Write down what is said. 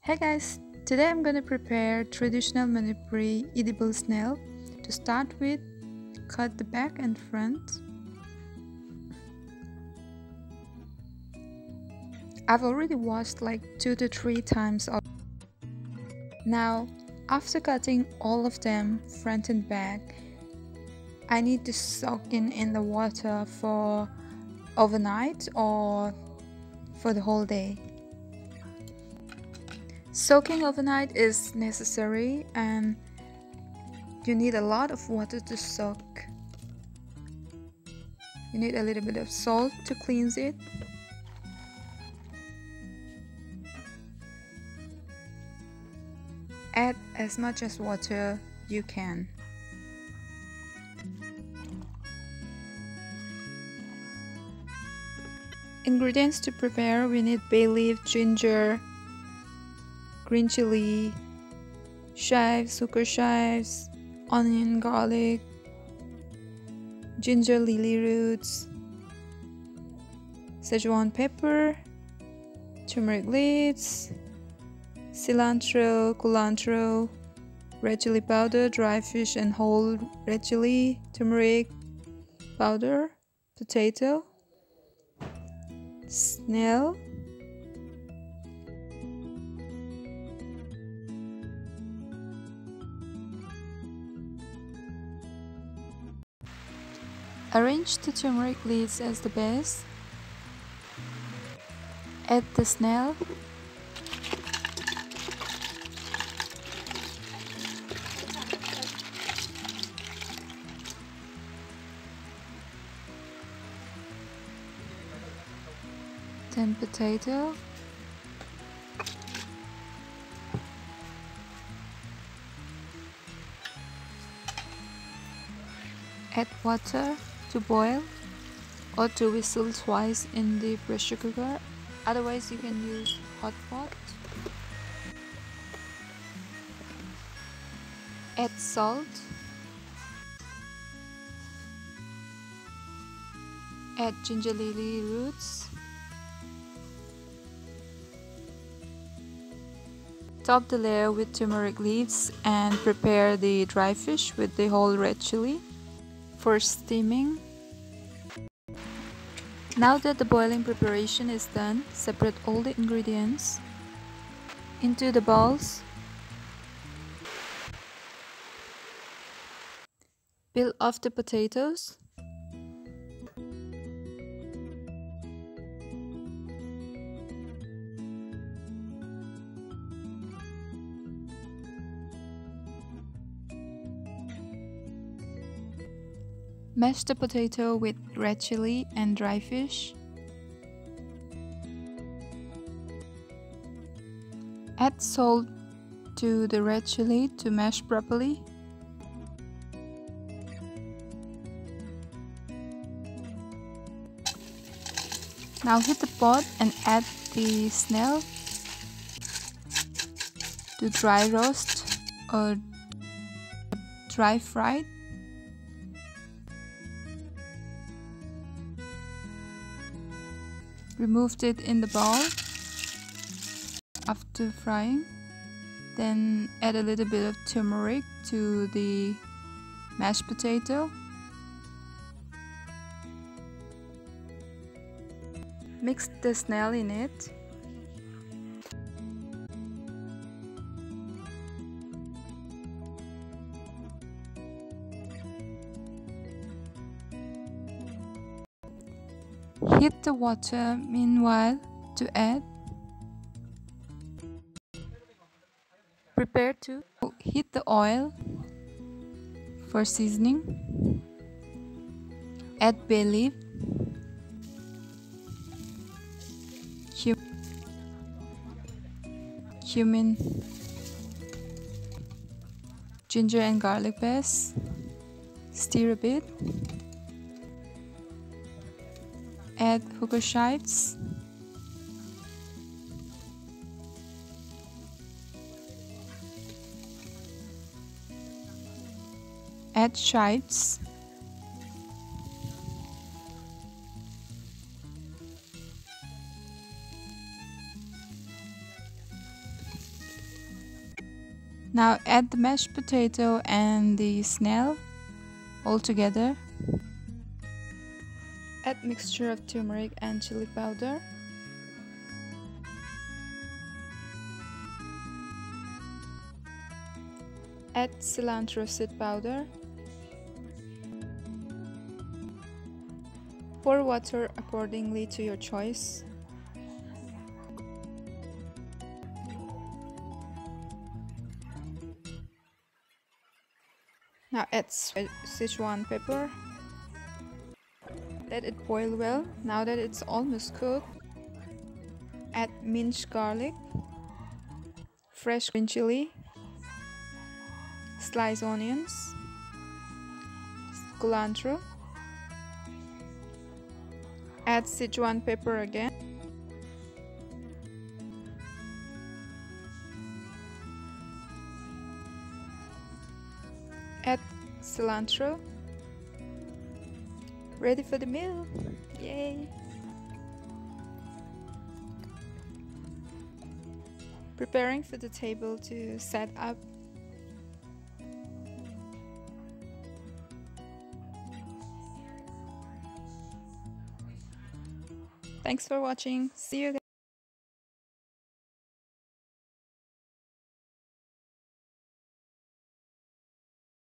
Hey guys, today I'm gonna prepare traditional Manipuri edible snail. To start with, cut the back and front. I've already washed like 2 to 3 times. Now, after cutting all of them front and back, I need to soak in in the water for overnight or for the whole day. Soaking overnight is necessary and you need a lot of water to soak. You need a little bit of salt to cleanse it. Add as much as water you can. Ingredients to prepare we need bay leaf, ginger, green chili, chives, sugar chives, onion, garlic, ginger lily roots, Szechuan pepper, turmeric leaves, cilantro, culantro, red chili powder, dry fish and whole red chili, turmeric powder, potato, snail, Arrange the turmeric leaves as the base. Add the snail. Then potato. Add water to boil or to whistle twice in the pressure cooker. Otherwise you can use hot pot. Add salt. Add ginger lily roots. Top the layer with turmeric leaves and prepare the dry fish with the whole red chili for steaming. Now that the boiling preparation is done, separate all the ingredients into the bowls. Peel off the potatoes. Mash the potato with red chili and dry fish. Add salt to the red chili to mash properly. Now heat the pot and add the snail to dry roast or dry fried. Removed it in the bowl after frying then add a little bit of turmeric to the mashed potato. Mix the snail in it Heat the water meanwhile to add. Prepare to heat the oil for seasoning. Add bay leaf. cumin, ginger and garlic paste. Stir a bit add Hooker chives add chives Now add the mashed potato and the snail all together. Add mixture of turmeric and chili powder. Add cilantro seed powder. Pour water accordingly to your choice. Now add Sichuan pepper. Let it boil well. Now that it's almost cooked, add minced garlic, fresh green chili, sliced onions, cilantro, add Sichuan pepper again. Add cilantro. Ready for the meal! Yay! Preparing for the table to set up Thanks for watching. See you guys.